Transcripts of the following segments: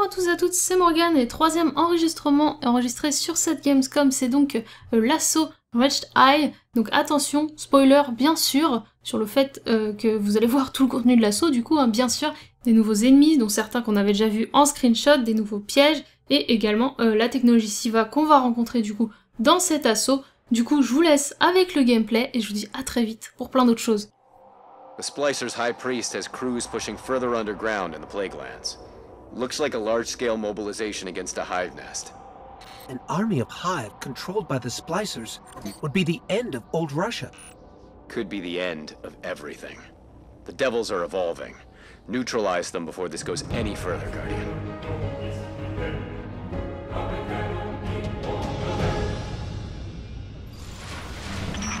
Bonjour à tous et à toutes, c'est Morgane et troisième enregistrement enregistré sur cette Gamescom, c'est donc euh, l'assaut Wretched Eye. Donc attention, spoiler bien sûr, sur le fait euh, que vous allez voir tout le contenu de l'assaut, du coup hein, bien sûr, des nouveaux ennemis, dont certains qu'on avait déjà vus en screenshot, des nouveaux pièges, et également euh, la technologie Siva qu'on va rencontrer du coup dans cet assaut. Du coup, je vous laisse avec le gameplay et je vous dis à très vite pour plein d'autres choses. The Splicer's High Priest has crews pushing further underground in the. Looks like a large-scale mobilization against a hive nest. An army of Hive controlled by the Splicers would be the end of old Russia. Could be the end of everything. The Devils are evolving. Neutralize them before this goes any further, Guardian.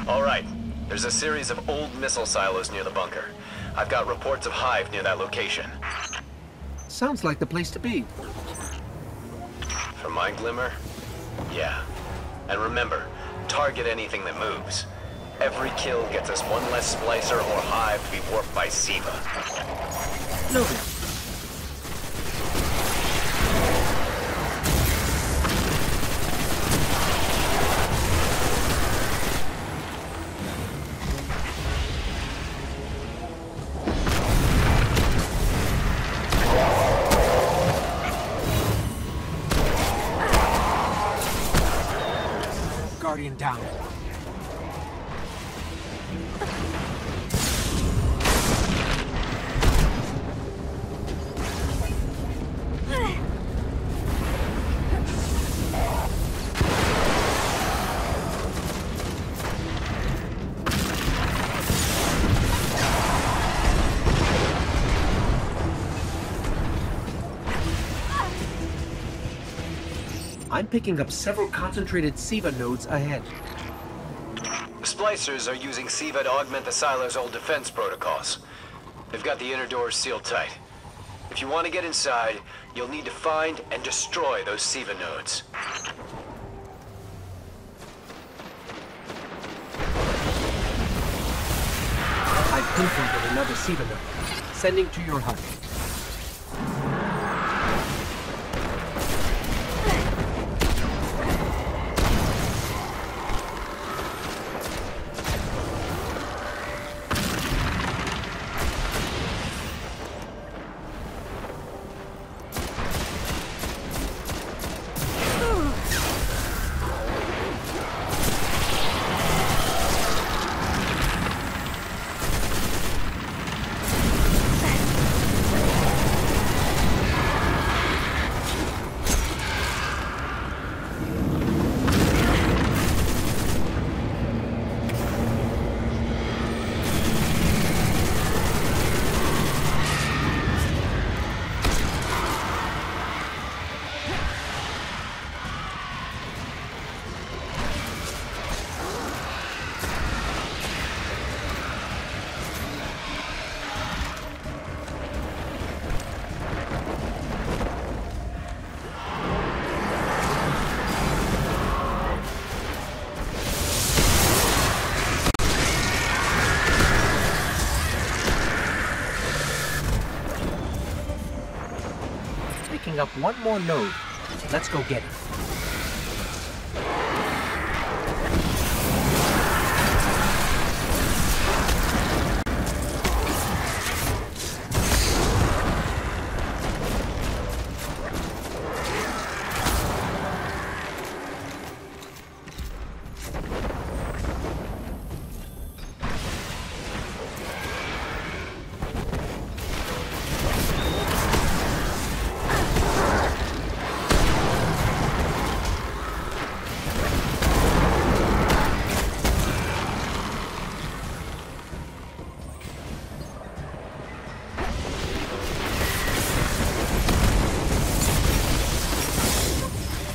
All right. There's a series of old missile silos near the bunker. I've got reports of Hive near that location. Sounds like the place to be. From my glimmer? Yeah. And remember, target anything that moves. Every kill gets us one less splicer or hive to be warped by Siva. Noted. Down. I'm picking up several concentrated SIVA nodes ahead. The Splicers are using Siva to augment the silo's old defense protocols. They've got the inner doors sealed tight. If you want to get inside, you'll need to find and destroy those Siva nodes. I've pinpointed another SIVA node. Sending to your HUD. Up one more node. Let's go get it.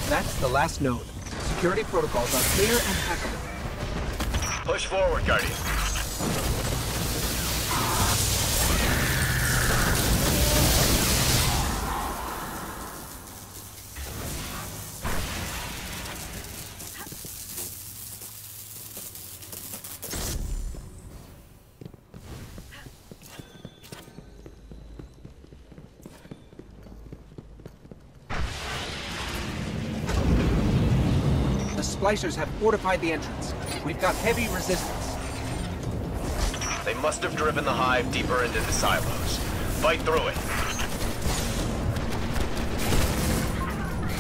That's the last node. Security protocols are clear and hackable. Push forward, Guardian. Splicers have fortified the entrance. We've got heavy resistance. They must have driven the hive deeper into the silos. Fight through it.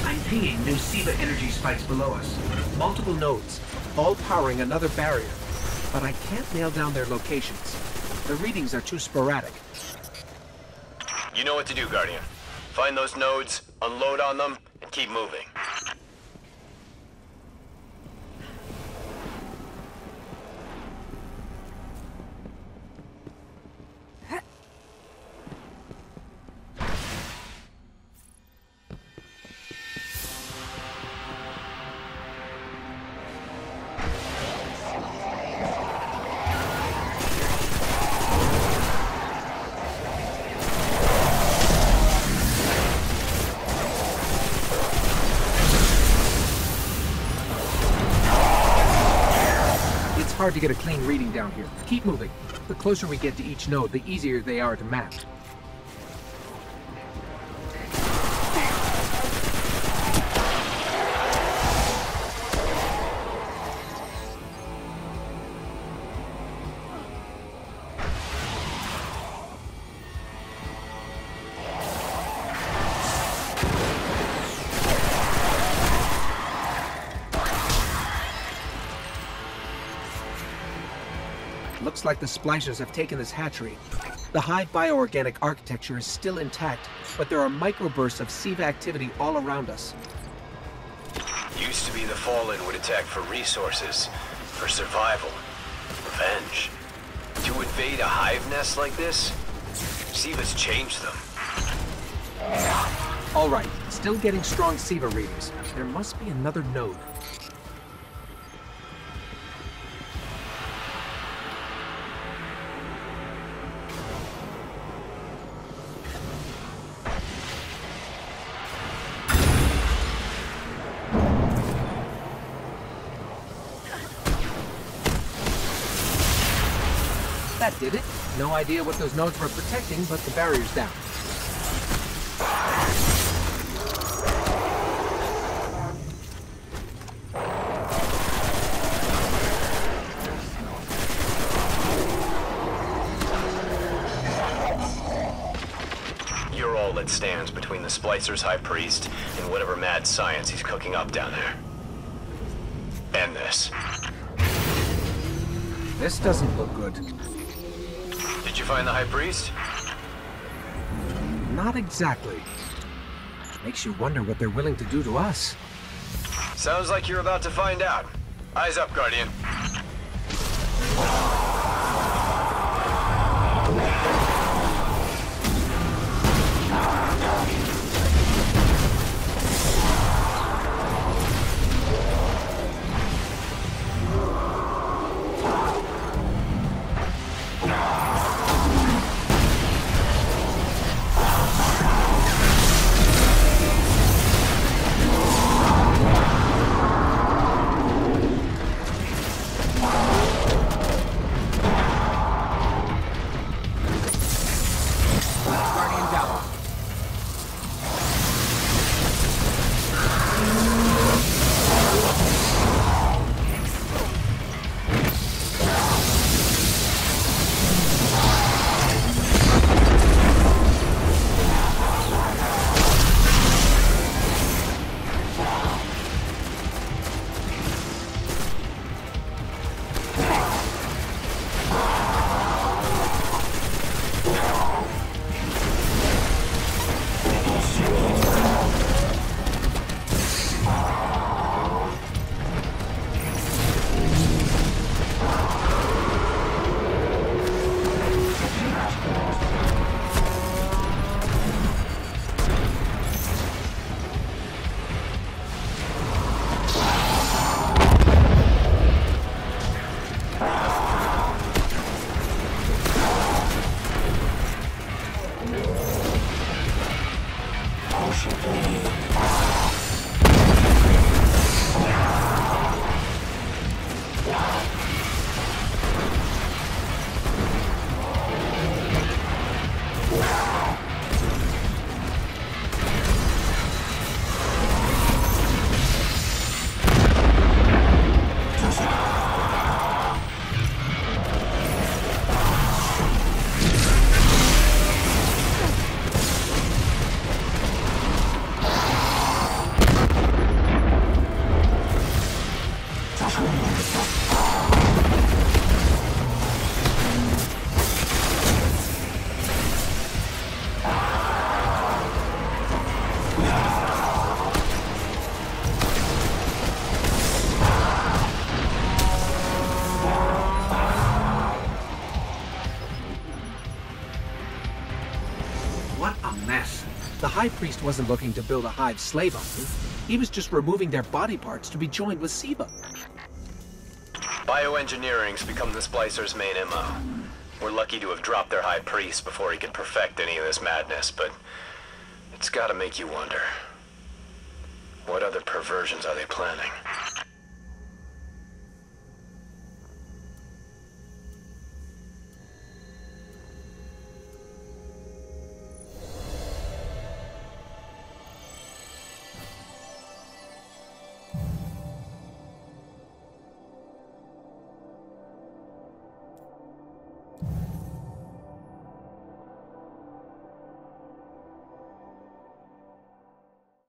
I'm pinging new SIVA energy spikes below us. Multiple nodes, all powering another barrier. But I can't nail down their locations. The readings are too sporadic. You know what to do, Guardian. Find those nodes, unload on them, and keep moving. Hard to get a clean reading down here. Keep moving. The closer we get to each node, the easier they are to map. Looks like the splicers have taken this hatchery. The hive bioorganic architecture is still intact, but there are microbursts of SIVA activity all around us. Used to be the Fallen would attack for resources, for survival, revenge. To invade a hive nest like this? Siva's changed them. All right, still getting strong SIVA readings. There must be another node. That did it. No idea what those nodes were protecting, but the barrier's down. You're all that stands between the Splicer's High Priest and whatever mad science he's cooking up down there. End this. This doesn't look good. Did you find the High Priest? Not exactly. Makes you wonder what they're willing to do to us. Sounds like you're about to find out. Eyes up, Guardian. High Priest wasn't looking to build a Hive slave army. He was just removing their body parts to be joined with Siva. Bioengineering's become the Splicers' main MO. We're lucky to have dropped their High Priest before he could perfect any of this madness, but it's gotta make you wonder. What other perversions are they planning?